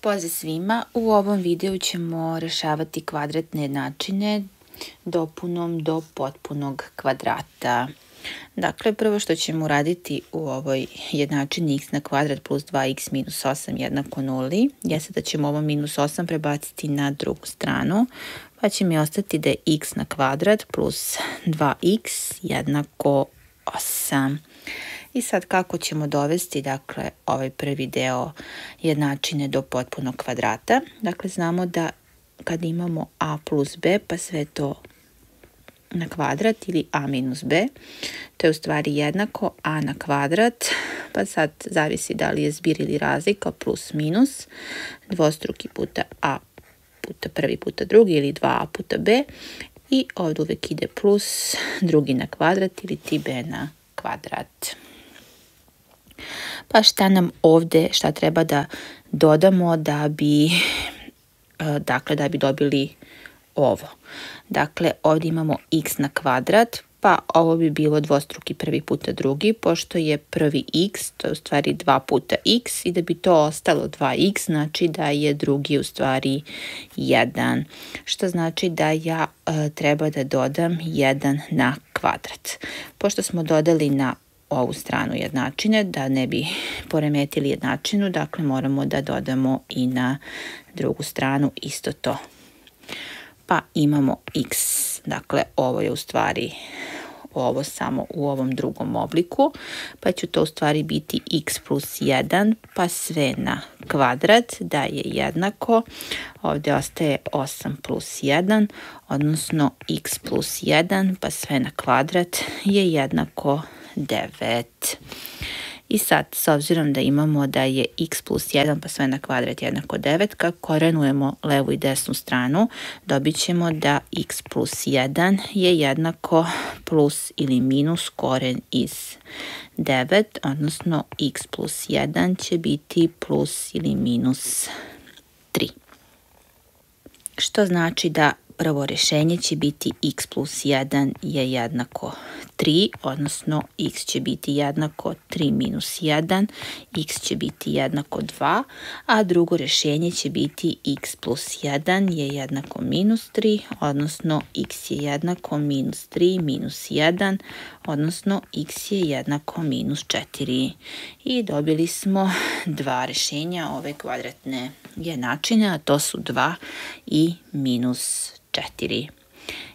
Pozdrav svima! U ovom videu ćemo rešavati kvadratne jednačine dopunom do potpunog kvadrata. Dakle, prvo što ćemo uraditi u ovoj jednačini x na kvadrat plus 2x minus 8 jednako nuli, jeste da ćemo ovo minus 8 prebaciti na drugu stranu, pa će mi ostati da je x na kvadrat plus 2x jednako 8. I sad kako ćemo dovesti dakle, ovaj prvi deo jednačine do potpunog kvadrata. Dakle, znamo da kad imamo a plus b, pa sve to na kvadrat ili a minus b, to je u stvari jednako a na kvadrat, pa sad zavisi da li je zbir ili razlika plus minus, dvostruki puta a puta prvi puta drugi ili 2a puta b i ovdje uvek ide plus drugi na kvadrat ili ti b na kvadrat. Pa šta nam ovde, šta treba da dodamo da bi, e, dakle, da bi dobili ovo. Dakle, ovdje imamo x na kvadrat, pa ovo bi bilo dvostruki prvi puta drugi, pošto je prvi x, to je u stvari 2 puta x, i da bi to ostalo 2x, znači da je drugi u stvari 1, što znači da ja e, treba da dodam 1 na kvadrat. Pošto smo dodali na ovu stranu jednačine da ne bi poremetili jednačinu, dakle moramo da dodamo i na drugu stranu isto to. Pa imamo x, dakle ovo je u stvari ovo samo u ovom drugom obliku, pa će to u stvari biti x plus 1, pa sve na kvadrat da je jednako, ovdje ostaje 8 plus 1, odnosno x plus 1, pa sve na kvadrat je jednako 9. I sad, s obzirom da imamo da je x plus 1 pa sve na kvadrat jednako 9, kako korenujemo levu i desnu stranu, dobit ćemo da x plus 1 je jednako plus ili minus koren iz 9, odnosno x plus 1 će biti plus ili minus 3. Što znači da prvo rešenje će biti x plus 1 je jednako 3, odnosno x će biti jednako 3 minus 1, x će biti jednako 2, a drugo rešenje će biti x plus 1 je jednako minus 3, odnosno x je jednako minus 3 minus 1, odnosno x je jednako minus 4. I dobili smo dva rešenja ove kvadratne jednačine, a to su 2 i minus 4.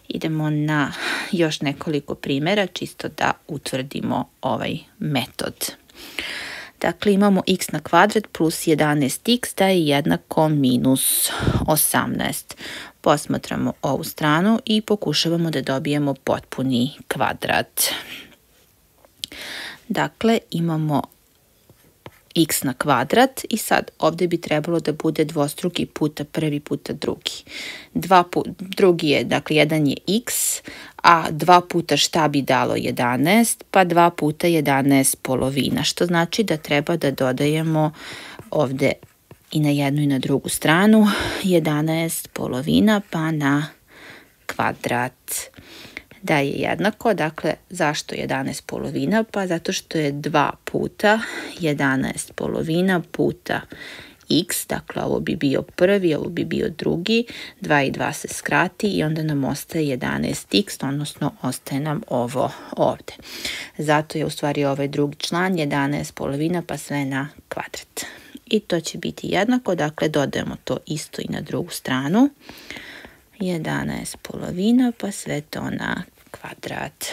Idemo na još nekoliko primjera, čisto da utvrdimo ovaj metod. Dakle, imamo x na kvadrat plus 11x da je jednako minus 18. Posmatramo ovu stranu i pokušavamo da dobijemo potpuni kvadrat. Dakle, imamo x na kvadrat i sad ovdje bi trebalo da bude dvostruki puta prvi puta drugi. Dva put, drugi je, dakle, jedan je x, a dva puta šta bi dalo 11, pa dva puta 11 polovina, što znači da treba da dodajemo ovdje i na jednu i na drugu stranu 11 polovina pa na kvadrat da je jednako, dakle zašto 11 polovina? Pa zato što je 2 puta 11 polovina puta x, dakle ovo bi bio prvi, ovo bi bio drugi, 2 i 2 se skrati i onda nam ostaje 11x, odnosno ostaje nam ovo ovde. Zato je u stvari ovaj drugi član 11 polovina pa sve na kvadrat. I to će biti jednako, dakle dodajemo to isto i na drugu stranu. 11 polovina pa sve to na kvadrat.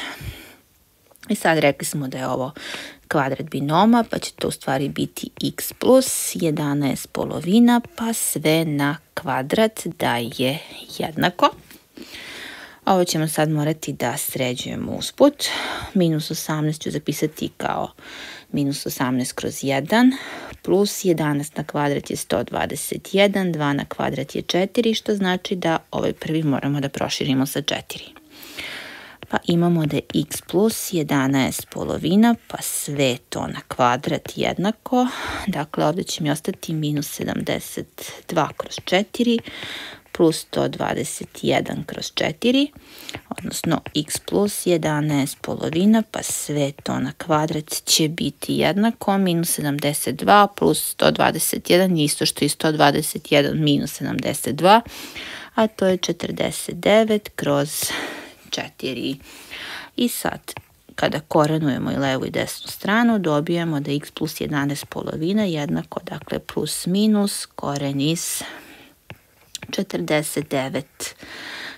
I sad rekli smo da je ovo kvadrat binoma, pa će to u stvari biti x plus 11 polovina, pa sve na kvadrat da je jednako. Ovo ćemo sad morati da sređujemo usput. Minus 18 ću zapisati kao minus 18 kroz 1, plus 11 na kvadrat je 121, 2 na kvadrat je 4, što znači da ovaj prvi moramo da proširimo sa 4 pa imamo da je x plus 11 polovina, pa sve to na kvadrat jednako. Dakle, ovdje će mi ostati minus 72 kroz 4, plus 121 kroz 4, odnosno x plus 11 polovina, pa sve to na kvadrat će biti jednako, minus 72 plus 121 je isto što i 121 minus 72, a to je 49 kroz 4. I sad, kada korenujemo i levu i desnu stranu, dobijemo da x plus 11 polovina jednako, dakle, plus minus koren iz 49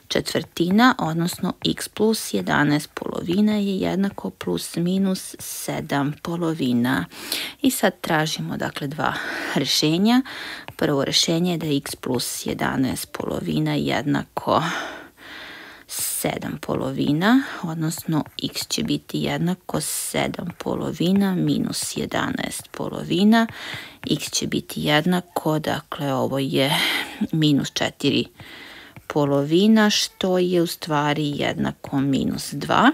četvrtina, odnosno x plus 11 polovina je jednako plus minus 7 polovina. I sad tražimo dakle dva rešenja. Prvo rešenje je da x plus 11 polovina jednako 7 polovina, odnosno x će biti jednako 7 polovina minus 11 polovina. x će biti jednako, dakle ovo je minus 4 polovina, što je u stvari jednako minus 2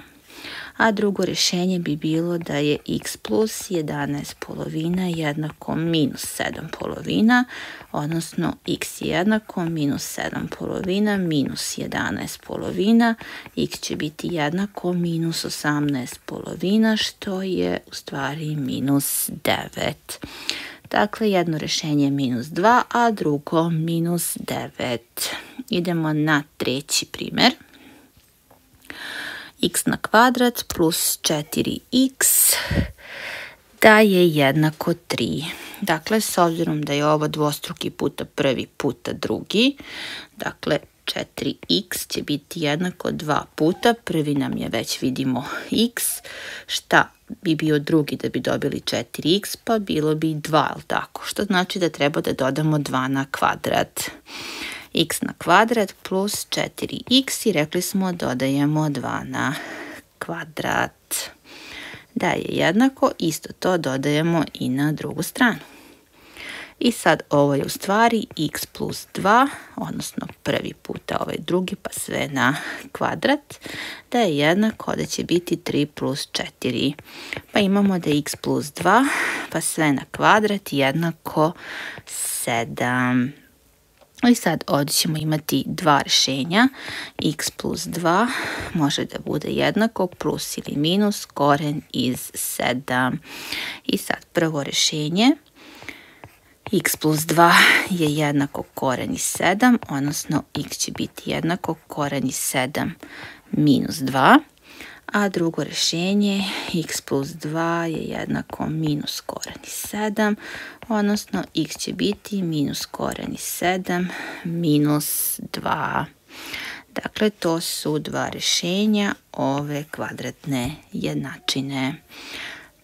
a drugo rešenje bi bilo da je x plus 11 polovina jednako minus 7 polovina, odnosno x je jednako minus 7 polovina minus 11 polovina, x će biti jednako minus 18 polovina, što je u stvari minus 9. Dakle, jedno rešenje je minus 2, a drugo minus 9. Idemo na treći primer x na kvadrat plus 4x da je jednako 3. Dakle, s obzirom da je ovo dvostruki puta prvi puta drugi, dakle 4x će biti jednako 2 puta, prvi nam je već vidimo x, šta bi bio drugi da bi dobili 4x, pa bilo bi 2, ali tako, što znači da treba da dodamo 2 na kvadrat x na kvadrat plus 4x i rekli smo dodajemo 2 na kvadrat. Da je jednako, isto to dodajemo i na drugu stranu. I sad ovo je u stvari x plus 2, odnosno prvi puta ovaj drugi, pa sve na kvadrat, da je jednako, da će biti 3 plus 4. Pa imamo da je x plus 2, pa sve na kvadrat jednako 7. I sad ovdje ćemo imati dva rešenja. x plus 2 može da bude jednako plus ili minus koren iz 7. I sad prvo rešenje x plus 2 je jednako koren iz 7, odnosno x će biti jednako koren iz 7 minus 2 a drugo rešenje x plus 2 je jednako minus koren iz 7, odnosno x će biti minus koren iz 7 minus 2. Dakle, to su dva rešenja ove kvadratne jednačine.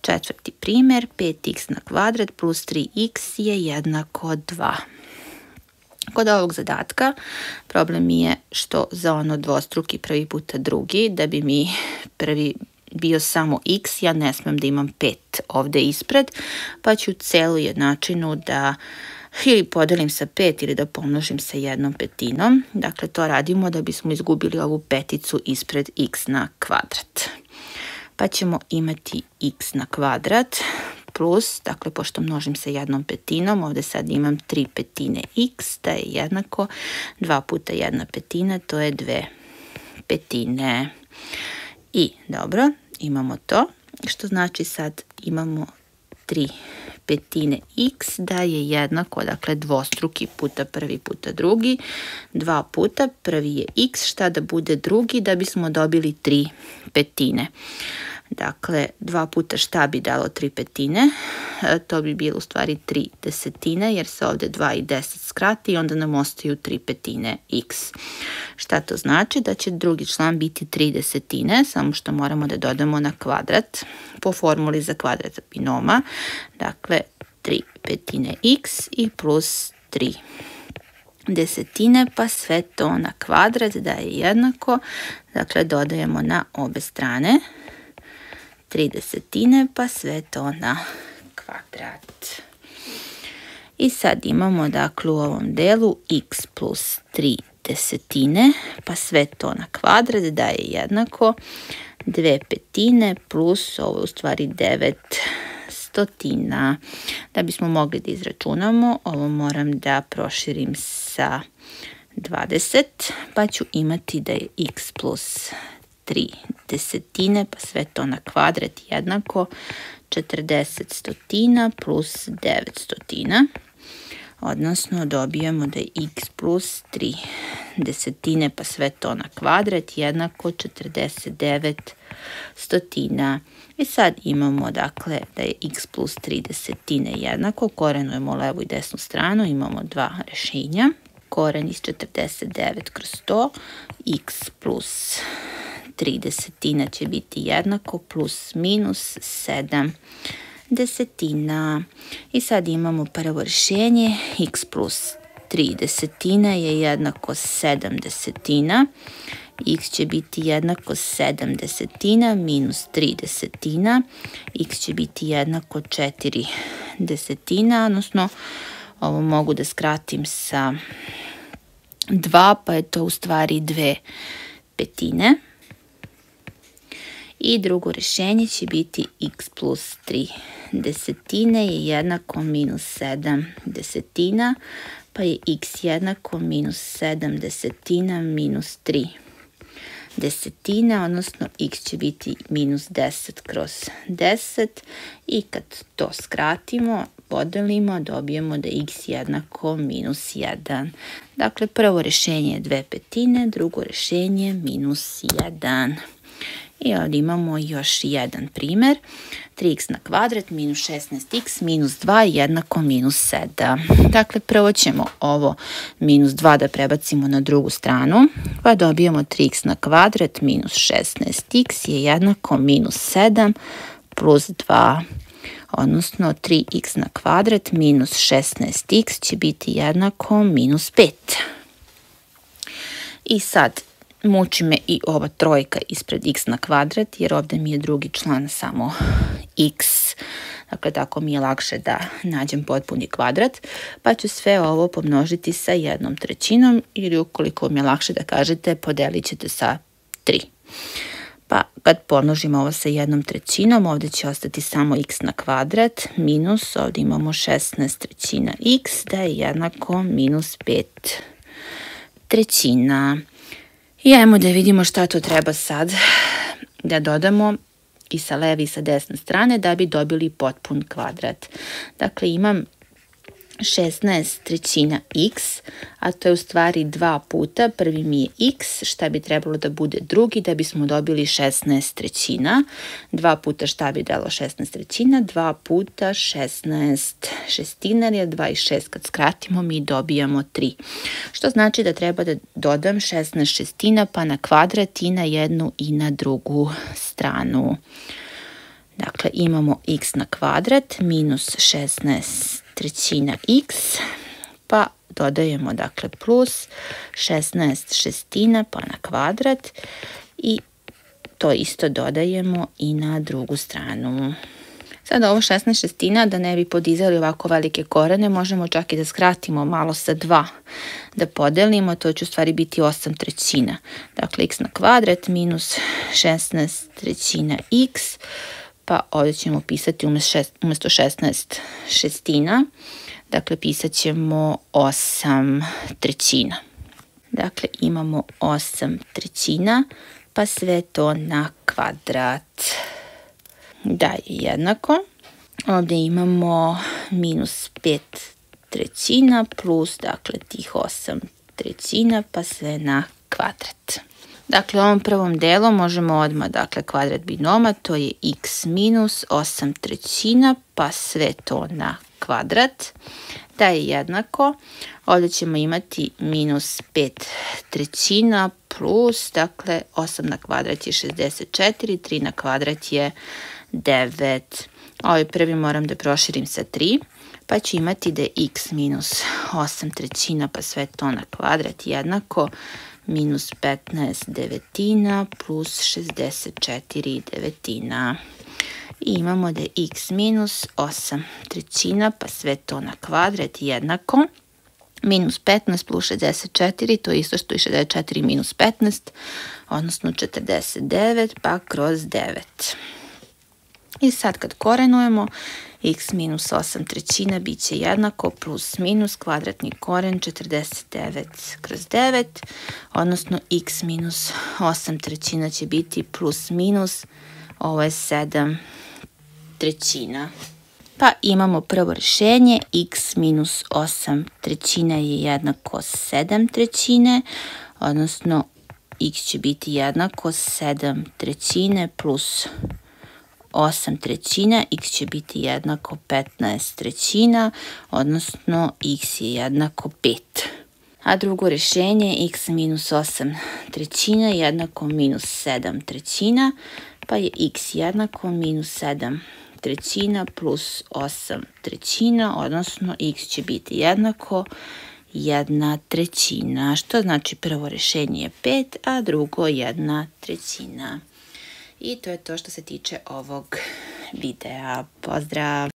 Četvrti primer, 5x na kvadrat plus 3x je jednako 2. Kod ovog zadatka problem je što za ono dvostruki prvi puta drugi, da bi mi prvi bio samo x, ja ne smem da imam 5 ovde ispred, pa ću celu jednačinu da ili podelim sa 5 ili da pomnožim sa jednom petinom. Dakle, to radimo da bismo izgubili ovu peticu ispred x na kvadrat. Pa ćemo imati x na kvadrat plus, dakle pošto množim sa jednom petinom, ovde sad imam 3 petine x, da je jednako 2 puta jedna petina, to je 2 petine. I dobro, imamo to, što znači sad imamo 3 petine x da je jednako, dakle dvostruki puta prvi puta drugi, dva puta, prvi je x, šta da bude drugi da bismo dobili 3 petine. Dakle, dva puta šta bi dalo tri petine? E, to bi bilo u stvari tri desetine, jer se ovde 2 i 10 skrati i onda nam ostaju tri petine x. Šta to znači? Da će drugi član biti 3 desetine, samo što moramo da dodamo na kvadrat po formuli za kvadrat binoma. Dakle, 3 petine x i plus 3 desetine, pa sve to na kvadrat da je jednako. Dakle, dodajemo na obe strane. 3 desetine, pa sve to na kvadrat. I sad imamo dakle u ovom delu x plus 3 desetine, pa sve to na kvadrat daje jednako 2 petine plus ovo u stvari 9 stotina. Da bismo mogli da izračunamo, ovo moram da proširim sa 20, pa ću imati da je x plus 3 desetine, pa sve to na kvadrat jednako 40 stotina plus 9 stotina odnosno dobijamo da je x plus 3 desetine pa sve to na kvadrat jednako 49 stotina. I sad imamo dakle da je x plus 3 desetine jednako, korenujemo levu i desnu stranu, imamo dva rešenja. Koren iz 49 kroz 100, x plus 3 desetina će biti jednako plus minus 7 desetina. I sad imamo prvo rešenje, x plus 3 desetina je jednako 7 desetina. x će biti jednako 7 desetina minus 3 desetina. x će biti jednako 4 desetina, odnosno ovo mogu da skratim sa 2, pa je to u stvari 2 petine. I drugo rešenje će biti x plus 3 desetine je jednako minus 7 desetina, pa je x jednako minus 7 desetina minus 3 desetina, odnosno x će biti minus 10 kroz 10 i kad to skratimo, podelimo, dobijemo da x jednako minus 1. Dakle, prvo rešenje je 2 petine, drugo rešenje je minus 1. I ovdje imamo još jedan primer. 3x na kvadrat minus 16x minus 2 jednako minus 7. Dakle, prvo ćemo ovo minus 2 da prebacimo na drugu stranu, pa dobijemo 3x na kvadrat minus 16x je jednako minus 7 plus 2 odnosno 3x na kvadrat minus 16x će biti jednako minus 5. I sad Muči me i ova trojka ispred x na kvadrat, jer ovde mi je drugi član samo x. Dakle, tako mi je lakše da nađem potpuni kvadrat, pa ću sve ovo pomnožiti sa jednom trećinom ili ukoliko mi je lakše da kažete, podelit ćete sa 3. Pa kad pomnožimo ovo sa jednom trećinom, ovde će ostati samo x na kvadrat minus, ovde imamo 16 trećina x, da je jednako minus 5 trećina. I ajmo da vidimo šta to treba sad da dodamo i sa leve i sa desne strane da bi dobili potpun kvadrat. Dakle, imam 16 trećina x, a to je u stvari dva puta, prvi mi je x, šta bi trebalo da bude drugi, da bismo dobili 16 trećina. Dva puta šta bi dalo 16 trećina, dva puta 16 šestina, jer 2 i 6 kad skratimo mi dobijamo 3. Što znači da treba da dodam 16 šestina pa na kvadrat i na jednu i na drugu stranu. Dakle, imamo x na kvadrat minus 16 trećina x, pa dodajemo dakle plus 16 šestina pa na kvadrat i to isto dodajemo i na drugu stranu. Sada ovo 16 šestina, da ne bi podizali ovako velike korene, možemo čak i da skratimo malo sa 2, da podelimo, to će u stvari biti 8 trećina. Dakle, x na kvadrat minus 16 trećina x, pa ovdje ćemo pisati umesto 16 šestina, dakle pisat ćemo 8 trećina. Dakle, imamo 8 trećina, pa sve to na kvadrat. Da je jednako. Ovdje imamo minus 5 trećina plus, dakle, tih 8 trećina, pa sve na kvadrat. Dakle, ovom prvom delu možemo odmah, dakle, kvadrat binoma, to je x minus 8 trećina, pa sve to na kvadrat, da je jednako. Ovdje ćemo imati minus 5 trećina plus, dakle, 8 na kvadrat je 64, 3 na kvadrat je 9. Ovaj prvi moram da proširim sa 3, pa ću imati da je x minus 8 trećina, pa sve to na kvadrat jednako minus 15 devetina plus 64 devetina. I imamo da je x minus 8 trećina, pa sve to na kvadrat jednako. Minus 15 plus 64, to je isto što i 64 minus 15, odnosno 49, pa kroz 9. I sad kad korenujemo, x minus 8 trećina bit će jednako plus minus kvadratni koren 49 kroz 9, odnosno x minus 8 trećina će biti plus minus, ovo je 7 trećina. Pa imamo prvo rešenje, x minus 8 trećina je jednako 7 trećine, odnosno x će biti jednako 7 trećine plus 8 trećina, x će biti jednako 15 trećina, odnosno x je jednako 5. A drugo rešenje, x minus 8 trećina jednako minus 7 trećina, pa je x jednako minus 7 trećina plus 8 trećina, odnosno x će biti jednako jedna trećina, što znači prvo rešenje je 5, a drugo jedna trećina. I to je to što se tiče ovog videa. Pozdrav!